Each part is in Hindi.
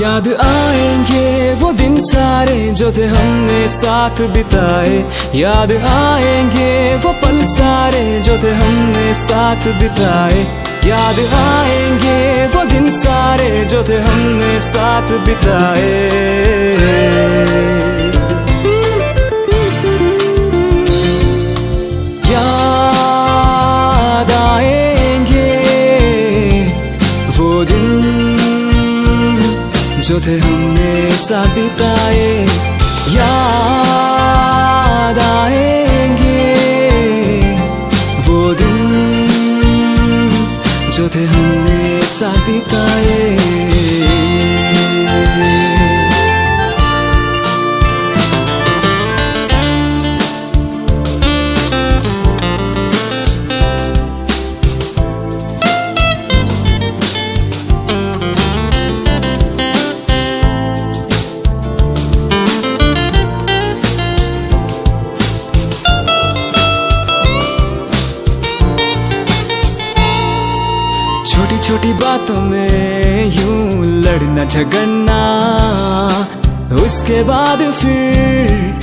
याद आएँगे वो दिन सारे जो थे हमने साथ बिताए। याद आएँगे वो पल सारे जो थे हमने साथ बिताए। याद आएँगे वो दिन सारे जो थे हमने साथ बिताए। जो थे हमने साथ बिताए याद आएँगे। वो दिन जो थे हमने साथ बिताए छोटी बातों में यूँ लड़ना, झगड़ना। उसके बाद फिर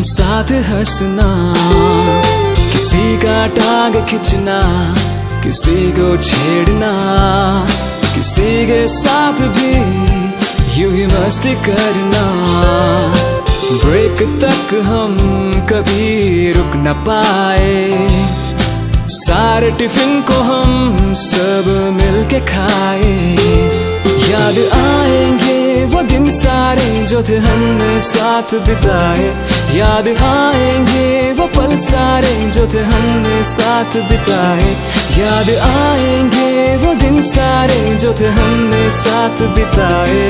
साथ हंसना। किसी का टांग खींचना, किसी को छेड़ना। किसी के साथ भी यूँ ही मस्ती करना। ब्रेक तक हम कभी रुक न पाए। सारे टिफ़िन को हम सब मिलके खाए। याद आएँगे वो दिन सारे जो थे हमने साथ बिताए। याद आएँगे वो पल सारे जो थे हमने साथ बिताए। याद आएँगे वो दिन सारे जो थे हमने साथ बिताए।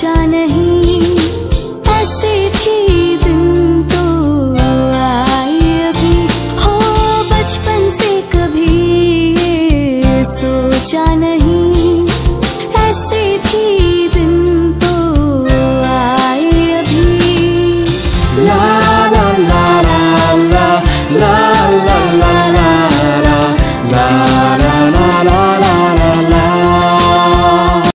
सोचा नहीं